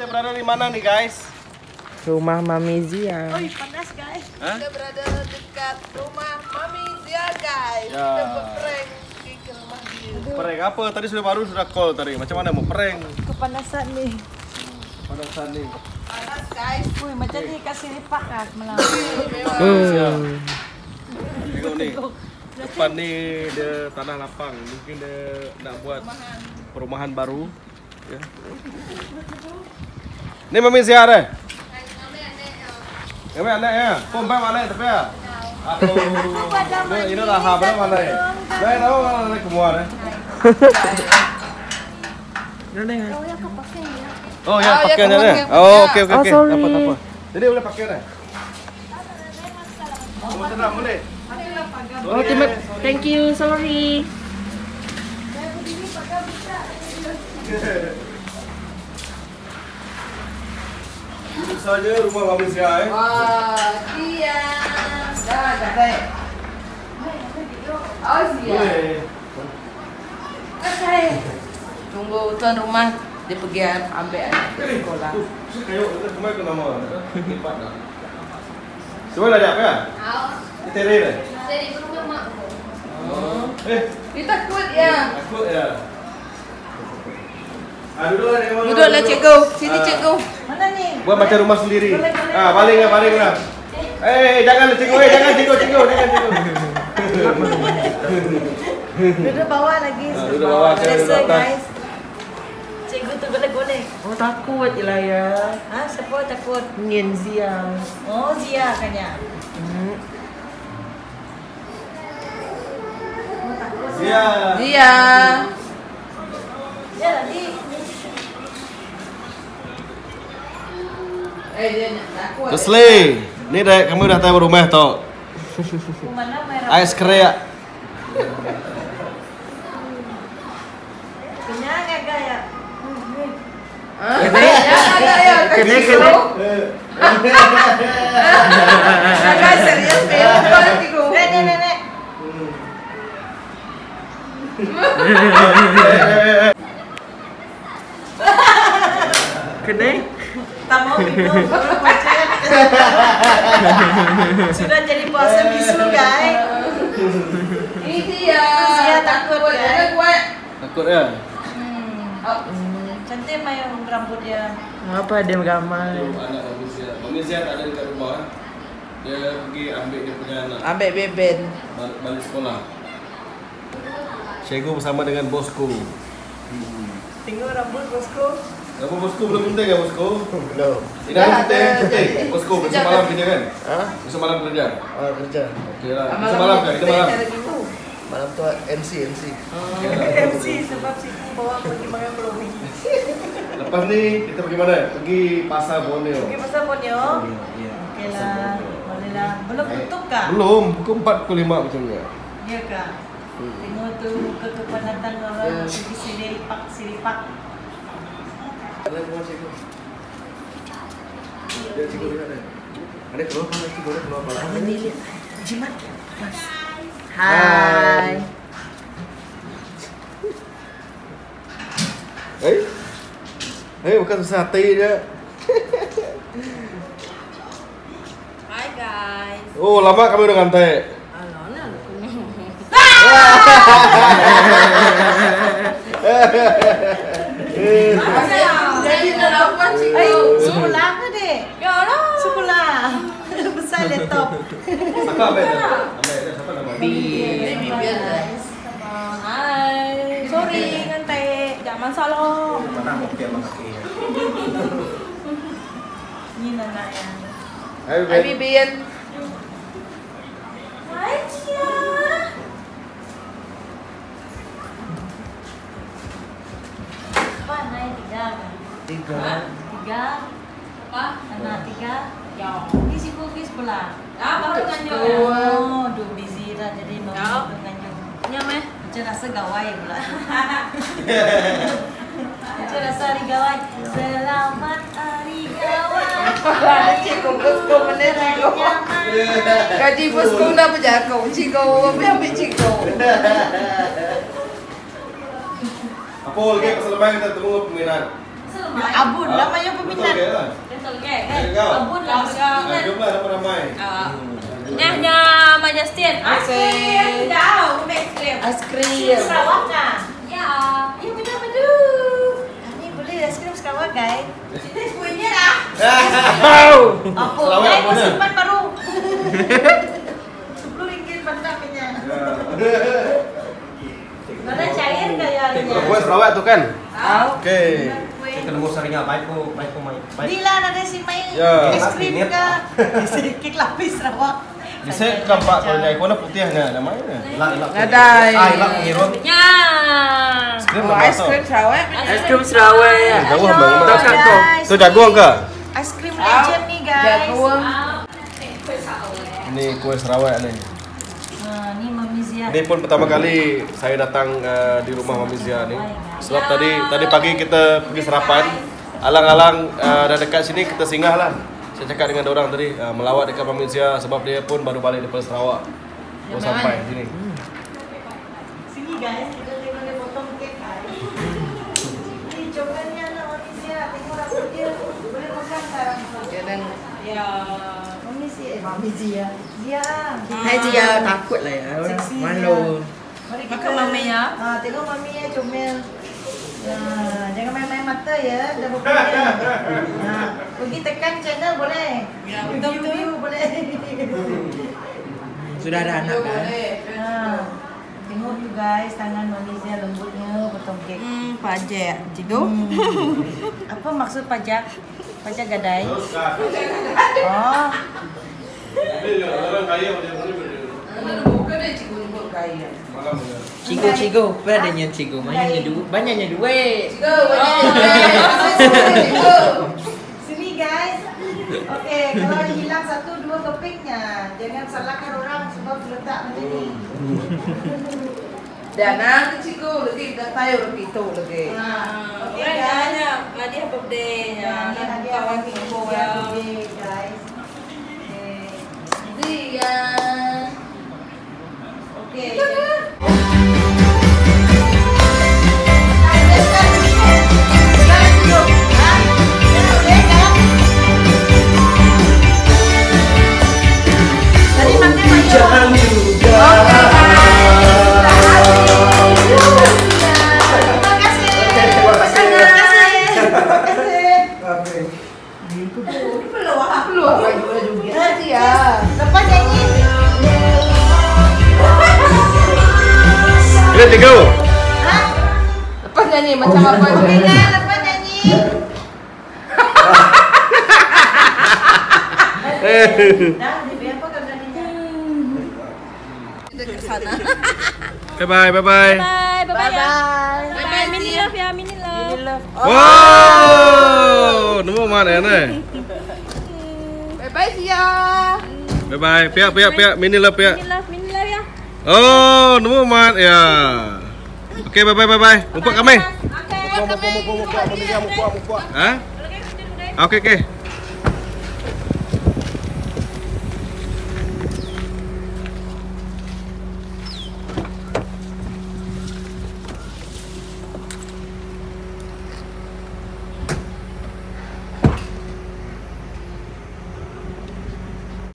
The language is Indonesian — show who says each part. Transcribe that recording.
Speaker 1: Kita berada di mana nih guys?
Speaker 2: Rumah Mami Zia.
Speaker 3: Oi, panas guys.
Speaker 1: Hah?
Speaker 3: Kita berada dekat rumah Mami Zia guys.
Speaker 1: Ya.
Speaker 3: Kita berprank ke rumah dia.
Speaker 1: Prank apa? Tadi sudah baru sudah call tadi. Macam mana mau prank?
Speaker 3: Kepanasan nih.
Speaker 1: Saat nih.
Speaker 3: Panas guys.
Speaker 4: Wih, macam ni kasih lipat lah semalam.
Speaker 2: Hmm.
Speaker 1: Tengok nih. Depan nih dia tanah lapang. Mungkin dia nak buat perumahan baru. Ya. Ni mami siapa deh? Kami anak ya. Pompa mana tapi ya? Aku. Ini ini lah habar mana ya? Saya tahu mana kemuar ya. Oh ya,
Speaker 3: Oh,
Speaker 1: pakaiannya deh. oke oke
Speaker 2: Oh,
Speaker 1: oke.
Speaker 2: sorry.
Speaker 1: Apa apa. Jadi boleh pakai deh. Tenang, boleh.
Speaker 2: Oh, terima thank you. Sorry.
Speaker 1: Duduk saja rumah Mami Sia eh.
Speaker 3: Wah, Zia. Dah, dah, dah. Oh, Zia. Okay. Tunggu tuan rumah dia pergi ambil anak ke sekolah.
Speaker 1: Tuh, kayu kita kemana ke nama? Empat dah. Semua dah ada apa ya? Kita tere dah. Oh. Eh,
Speaker 3: Dia takut ya.
Speaker 1: takut ya. Ah, duduklah di mana?
Speaker 3: Duduklah cikgu. Sini
Speaker 1: Ah.
Speaker 3: cikgu.
Speaker 4: Mana ni?
Speaker 1: Buat macam rumah sendiri. Ah, baling lah, baling lah. Eh, jangan cikgu, eh, jangan cikgu, cikgu, jangan cikgu.
Speaker 4: Duduk bawah lagi.
Speaker 1: Ah, duduk bawah, saya
Speaker 4: Biasa,
Speaker 1: duduk atas.
Speaker 4: guys. Cikgu tu golek-golek.
Speaker 2: Oh, takut je lah ya.
Speaker 4: Ha, siapa takut?
Speaker 2: Nien Zia.
Speaker 4: Oh, Zia kanya.
Speaker 2: Hmm.
Speaker 4: Oh.
Speaker 1: Sia.
Speaker 3: Zia.
Speaker 4: Ya, tadi.
Speaker 3: Eh.
Speaker 1: Kesli. Ni dah kamu dah tahu rumah.
Speaker 4: Mana merah?
Speaker 1: Ais kerea.
Speaker 4: Kenyang ya, gaya.
Speaker 3: Ah, Ya, ya. Agak serius
Speaker 4: Tak mau minum. Baru. Sudah jadi puasa bisu, guys.
Speaker 3: Ini dia.
Speaker 4: Zia takut, kan?
Speaker 3: Kuat.
Speaker 1: Takut ya?
Speaker 4: Hmm.
Speaker 3: Oh.
Speaker 4: Cantik main rambut dia.
Speaker 2: Apa dia ramai?
Speaker 1: anak Mami Sia. Mami tak ada dekat rumah. Dia pergi ambil dia punya anak
Speaker 3: Ambil beben.
Speaker 1: balik, balik sekolah. Cikgu bersama dengan bosku.
Speaker 4: Tengok rambut bosku.
Speaker 1: Apa bosku belum penting ya bosku?
Speaker 5: Belum.
Speaker 1: Ada penting, penting. Bosku besok malam kerja kan?
Speaker 5: Hah?
Speaker 1: Besok malam kerja.
Speaker 5: Oh, kerja.
Speaker 1: Okey lah. Besok malam kan? Kita malam.
Speaker 5: Malam tu MC MC.
Speaker 1: Lah.
Speaker 4: MC sebab siku bawa pergi makan peluang.
Speaker 1: Lepas ni kita pergi mana? Pergi pasar Borneo.
Speaker 4: Pergi pasal Borneo.
Speaker 5: Iya.
Speaker 4: Okey lah. Boleh lah. Belum tutup kah?
Speaker 1: Belum, pukul 4 pukul 5 macam ni.
Speaker 4: Ya kah? Tengok tu muka kepenatan orang pergi silipak silipak.
Speaker 5: Ada keluar mana cikgu dia keluar.
Speaker 4: Ini. Jimat. Mas.
Speaker 2: Hai.
Speaker 1: Bukan sate je.
Speaker 4: Hai guys.
Speaker 1: Oh, lama kami udah ngantai.
Speaker 4: Alona
Speaker 3: cikgu.
Speaker 4: sekolah ke dek?
Speaker 3: Ya Allah.
Speaker 4: Sekolah. Besar laptop.
Speaker 3: Baby biasa.
Speaker 4: Hai. Sorry ngantai. Tak masalah.
Speaker 5: Mana mau pergi sama kaki.
Speaker 4: Ni nana ya.
Speaker 1: Ayo,
Speaker 3: Hai. Bibian.
Speaker 4: Hai Cia. Apa naik tiga kan?
Speaker 5: Tiga.
Speaker 4: Tiga.
Speaker 3: Apa?
Speaker 4: Anak tiga.
Speaker 3: Ya.
Speaker 4: Ini si Kuki sebelah.
Speaker 3: Ah, baru kanjong.
Speaker 4: Oh, du busy lah jadi mau
Speaker 3: Ya.
Speaker 4: dengan
Speaker 3: Nyameh.
Speaker 4: Macam rasa gawai pula. Macam rasa hari gawai. Selamat hari gawai.
Speaker 3: Cikgu bosku mana bosku dah berjaga. Cikgu apa ambil cikgu.
Speaker 1: Apa lagi lepas kita tunggu peminat?
Speaker 4: Abun, lama yung peminat. Abun lah.
Speaker 1: Jumlah ramai-ramai.
Speaker 2: Nyahnya Mak Justin.
Speaker 3: Aiskrim.
Speaker 2: Dah, aiskrim.
Speaker 3: Aiskrim.
Speaker 4: Sarawak nah.
Speaker 2: Ya.
Speaker 4: Ya betul-betul. Kami boleh aiskrim Sarawak guys.
Speaker 2: Ini kuenya dah.
Speaker 4: Apa?
Speaker 1: Sarawak
Speaker 4: Guys, simpan baru. Sepuluh ringgit banyak kenyang. Mana cair kayaknya.
Speaker 1: Buat Sarawak tu kan?
Speaker 4: Tahu.
Speaker 1: Okey.
Speaker 5: Kita nunggu saringnya baik ko, baik ko mai. Baik.
Speaker 4: Dila ada si Mai.
Speaker 1: Ya.
Speaker 4: Es krim
Speaker 5: Lapis,
Speaker 4: ke? Sedikit lapis Sarawak.
Speaker 1: Bisa kampak kalau nyai kau putihnya namanya.
Speaker 5: Ilak ilak.
Speaker 3: Nadai.
Speaker 5: Ah, ilak ngirun.
Speaker 2: Ya.
Speaker 1: Krim
Speaker 3: Oh, aiskrim Sarawak.
Speaker 2: Aiskrim Sarawak ya.
Speaker 1: Jauh
Speaker 4: Ayo,
Speaker 1: bang.
Speaker 4: guys.
Speaker 1: Kat kau. Tu jagung ke?
Speaker 4: Aiskrim legend nih guys.
Speaker 3: Jagung.
Speaker 1: Ini kue Sarawak ni.
Speaker 4: Zia.
Speaker 1: Ini pun pertama kali saya datang uh, di rumah Mami Zia ni. Sebab tadi tadi pagi kita pergi sarapan. Alang-alang uh, dah dekat sini kita singgah lah. Saya cakap dengan orang tadi uh, melawat dekat Mami Zia sebab dia pun baru balik daripada Sarawak. Baru sampai sini.
Speaker 4: Sini guys, kita tengok dia potong kek guys. Ini cokannya nak Mami Zia. Tengok rasa dia. Boleh makan tak?
Speaker 3: Kadang
Speaker 2: Ya.
Speaker 4: Mami Zia. Eh, Mami Zia. Zia.
Speaker 3: Hai dia takut lah ya.
Speaker 4: Seksi
Speaker 3: Malu.
Speaker 4: Mari
Speaker 2: Makan Mami ya.
Speaker 4: Ah, tengok Mami ya comel. Nah, jangan main-main mata ya, dah berpikir. Nah, pergi tekan channel boleh.
Speaker 2: Ya, betul, betul.
Speaker 4: view boleh.
Speaker 3: Sudah ada anak kan?
Speaker 4: Nah, tengok tu guys, tangan Mami Zia lembutnya potong kek.
Speaker 2: Hmm, pajak. Cikgu.
Speaker 4: Apa maksud pajak? Pajak gadai. Oh,
Speaker 6: Cigo cigo, apa adanya cigo? Banyaknya duit, banyaknya duit.
Speaker 3: Cikgu, cikgu.
Speaker 4: sini guys. Okey, kalau hilang satu dua kepingnya, jangan salahkan orang sebab letak macam ni.
Speaker 3: Dan nanti cikgu lagi dah tahu lagi tu lagi.
Speaker 4: Nah, okey
Speaker 2: Ya,
Speaker 4: guys.
Speaker 2: ya, hadiah birthday-nya. Kawan kita ya.
Speaker 4: guys.
Speaker 3: Dia.
Speaker 4: Okey. Tadi Lepas nyanyi
Speaker 3: macam apa
Speaker 4: Oke kan, lepas nyanyi.
Speaker 1: Bye bye bye bye.
Speaker 2: Bye, bye, bye, ya. Bye, bye, mini love ya, mini love.
Speaker 1: Wow, nemu mana ni?
Speaker 3: Bye bye Sia.
Speaker 1: Bye bye. Pihak pihak pihak mini love pihak.
Speaker 2: Mini love, mini love ya.
Speaker 1: Oh, nemu mat ya. Okey bye bye bye bye. Umpak kami.
Speaker 2: Oke, kami.
Speaker 1: Ha? Okey okey.